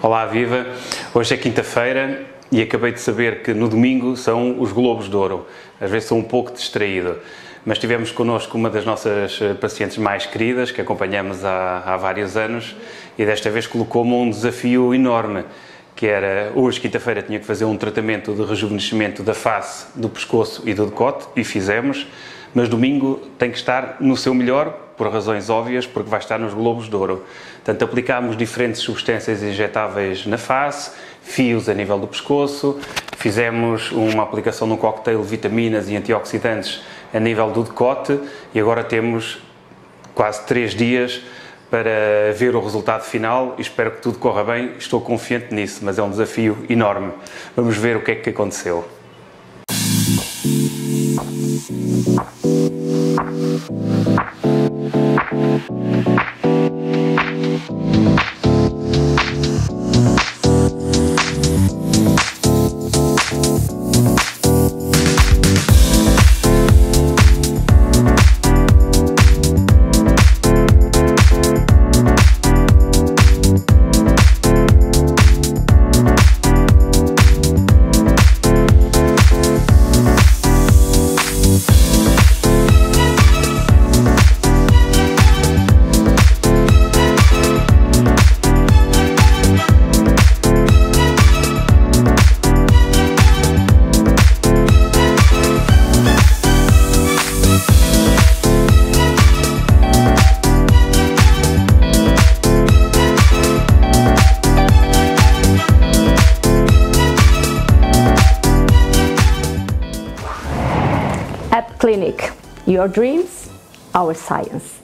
Olá, viva! Hoje é quinta-feira e acabei de saber que no domingo são os Globos de Ouro. Às vezes sou um pouco distraído, mas tivemos connosco uma das nossas eh, pacientes mais queridas, que acompanhamos há, há vários anos, e desta vez colocou-me um desafio enorme, que era, hoje, quinta-feira, tinha que fazer um tratamento de rejuvenescimento da face, do pescoço e do decote, e fizemos, mas domingo tem que estar no seu melhor, por razões óbvias, porque vai estar nos globos de ouro. Portanto, aplicámos diferentes substâncias injetáveis na face, fios a nível do pescoço, fizemos uma aplicação num cocktail de vitaminas e antioxidantes a nível do decote e agora temos quase três dias para ver o resultado final espero que tudo corra bem. Estou confiante nisso, mas é um desafio enorme. Vamos ver o que é que aconteceu. Thank you. App Clinic, your dreams, our science.